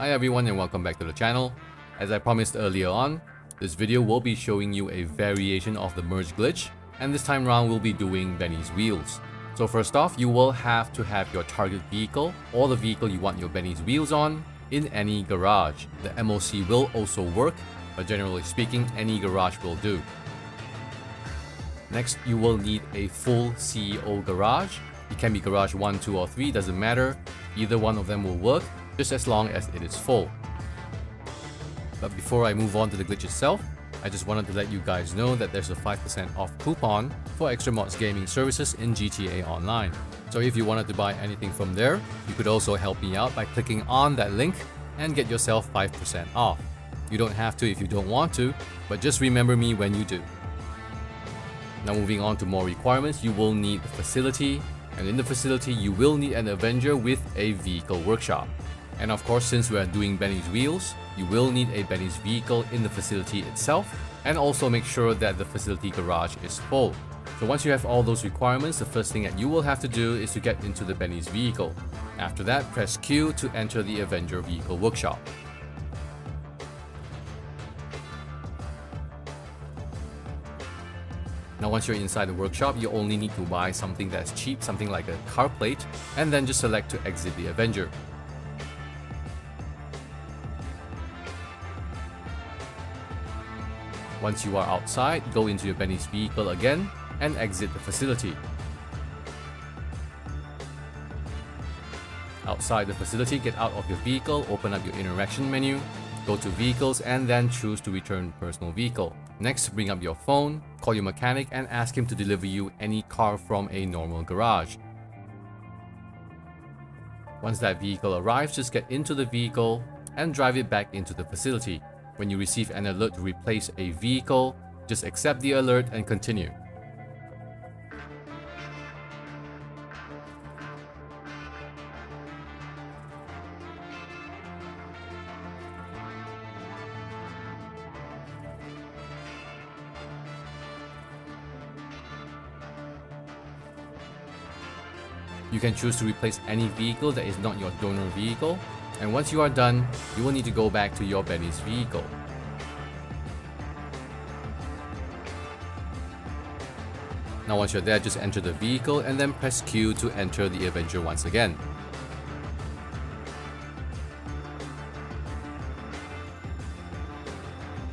Hi everyone and welcome back to the channel. As I promised earlier on, this video will be showing you a variation of the merge glitch and this time round we'll be doing Benny's wheels. So first off, you will have to have your target vehicle or the vehicle you want your Benny's wheels on in any garage. The MOC will also work, but generally speaking, any garage will do. Next, you will need a full CEO garage. It can be garage 1, 2 or 3, doesn't matter. Either one of them will work, just as long as it is full. But before I move on to the glitch itself, I just wanted to let you guys know that there's a 5% off coupon for Extra Modz Gaming Services in GTA Online. So if you wanted to buy anything from there, you could also help me out by clicking on that link and get yourself 5% off. You don't have to if you don't want to, but just remember me when you do. Now moving on to more requirements, you will need a facility, and in the facility you will need an Avenger with a vehicle workshop. And of course, since we are doing Benny's wheels, you will need a Benny's vehicle in the facility itself, and also make sure that the facility garage is full. So once you have all those requirements, the first thing that you will have to do is to get into the Benny's vehicle. After that, press Q to enter the Avenger vehicle workshop. Now once you're inside the workshop, you only need to buy something that's cheap, something like a car plate, and then just select to exit the Avenger. Once you are outside, go into your Benny's vehicle again and exit the facility. Outside the facility, get out of your vehicle, open up your interaction menu, go to vehicles and then choose to return personal vehicle. Next, bring up your phone, call your mechanic and ask him to deliver you any car from a normal garage. Once that vehicle arrives, just get into the vehicle and drive it back into the facility. When you receive an alert to replace a vehicle, just accept the alert and continue. You can choose to replace any vehicle that is not your donor vehicle and once you are done, you will need to go back to your Benny's vehicle. Now once you're there, just enter the vehicle and then press Q to enter the Avenger once again.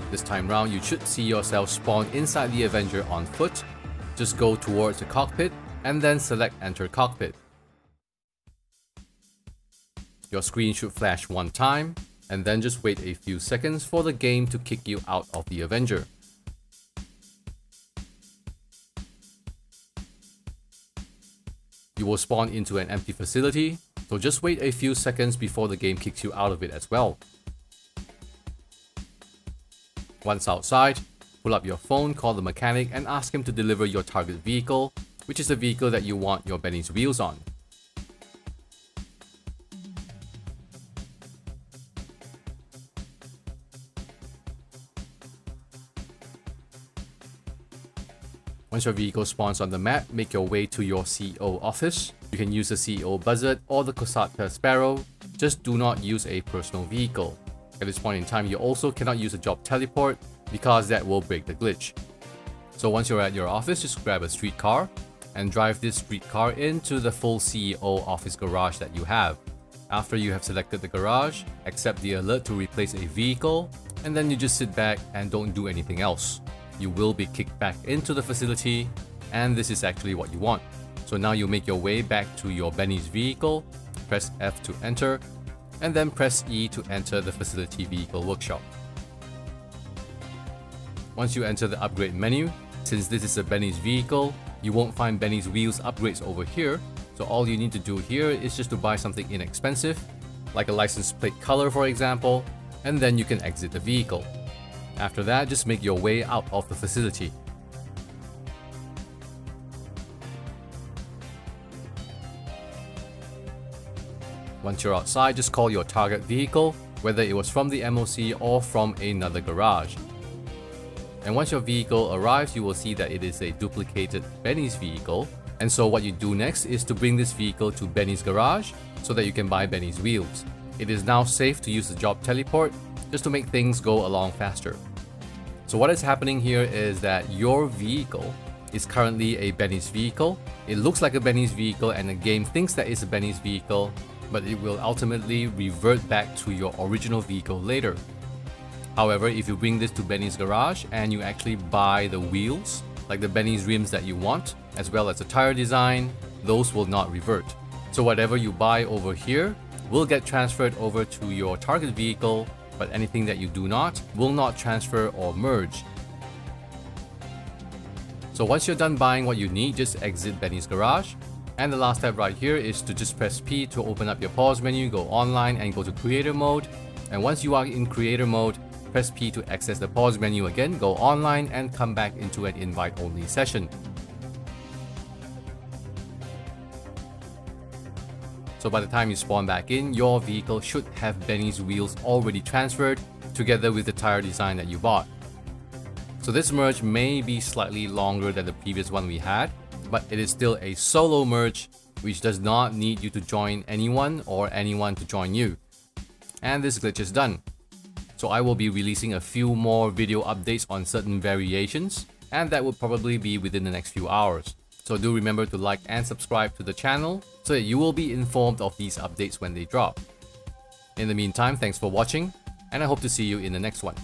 This time round, you should see yourself spawn inside the Avenger on foot. Just go towards the cockpit and then select enter cockpit. Your screen should flash one time, and then just wait a few seconds for the game to kick you out of the Avenger. You will spawn into an empty facility, so just wait a few seconds before the game kicks you out of it as well. Once outside, pull up your phone, call the mechanic and ask him to deliver your target vehicle, which is the vehicle that you want your Benny's wheels on. Once your vehicle spawns on the map, make your way to your CEO office. You can use the CEO Buzzard or the Kosatka Sparrow, just do not use a personal vehicle. At this point in time, you also cannot use a job teleport because that will break the glitch. So once you're at your office, just grab a streetcar and drive this streetcar into the full CEO office garage that you have. After you have selected the garage, accept the alert to replace a vehicle, and then you just sit back and don't do anything else you will be kicked back into the facility and this is actually what you want. So now you make your way back to your Benny's vehicle, press F to enter, and then press E to enter the facility vehicle workshop. Once you enter the upgrade menu, since this is a Benny's vehicle, you won't find Benny's wheels upgrades over here, so all you need to do here is just to buy something inexpensive, like a license plate color for example, and then you can exit the vehicle. After that, just make your way out of the facility. Once you're outside, just call your target vehicle, whether it was from the MOC or from another garage. And once your vehicle arrives, you will see that it is a duplicated Benny's vehicle. And so what you do next is to bring this vehicle to Benny's garage so that you can buy Benny's wheels. it is now safe to use the job teleport just to make things go along faster. So what is happening here is that your vehicle is currently a Benny's vehicle. It looks like a Benny's vehicle and the game thinks that it's a Benny's vehicle, but it will ultimately revert back to your original vehicle later. However, if you bring this to Benny's garage and you actually buy the wheels, like the Benny's rims that you want, as well as the tire design, those will not revert. So whatever you buy over here will get transferred over to your target vehicle, but anything that you do not will not transfer or merge. So once you're done buying what you need, just exit Benny's garage. And the last step right here is to just press P to open up your pause menu, go online and go to creator mode. And once you are in creator mode, press P to access the pause menu again, go online and come back into an invite only session. So by the time you spawn back in, your vehicle should have Benny's wheels already transferred together with the tire design that you bought. So this merge may be slightly longer than the previous one we had, but it is still a solo merge which does not need you to join anyone or anyone to join you. And this glitch is done. So I will be releasing a few more video updates on certain variations, and that will probably be within the next few hours. So do remember to like and subscribe to the channel so that you will be informed of these updates when they drop. In the meantime, thanks for watching and I hope to see you in the next one.